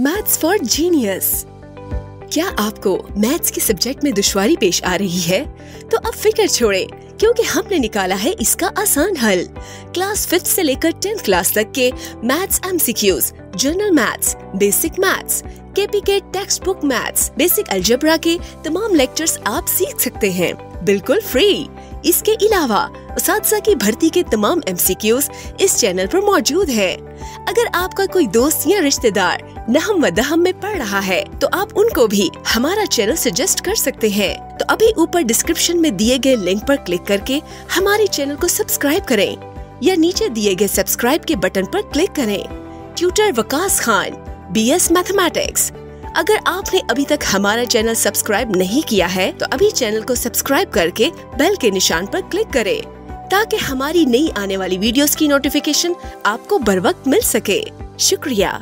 Maths for genius क्या आपको maths के सब्जेक्ट में दुश्वारी पेश आ रही है? तो अब फ़िक्र छोड़े, क्योंकि हमने निकाला है इसका आसान हल। क्लास फिफ्थ से लेकर टेंथ क्लास तक के maths MCQs general maths basic maths KP के text book maths basic algebra के तमाम लेक्चर्स आप सीख सकते हैं। बिल्कुल फ्री इसके अलावा साथ की भर्ती के तमाम एमसीक्यूज इस चैनल पर मौजूद है। अगर आपका कोई दोस्त या रिश्तेदार नहम दहम में पढ़ रहा है तो आप उनको भी हमारा चैनल सजेस्ट कर सकते हैं। तो अभी ऊपर डिस्क्रिप्शन में दिए गए लिंक पर क्लिक करके हमारे चैनल को सब्सक्राइब करें, या नीचे दिए गए सब्सक्राइब के बटन पर क्लिक करें। Tutor Waqas Khan B S mathematics अगर आपने अभी तक हमारा चैनल सब्सक्राइब नहीं किया है तो अभी चैनल को सब्सक्राइब करके बेल के निशान पर क्लिक करें। ताकि हमारी नई आने वाली वीडियोस की नोटिफिकेशन आपको बर वक्त मिल सके। शुक्रिया।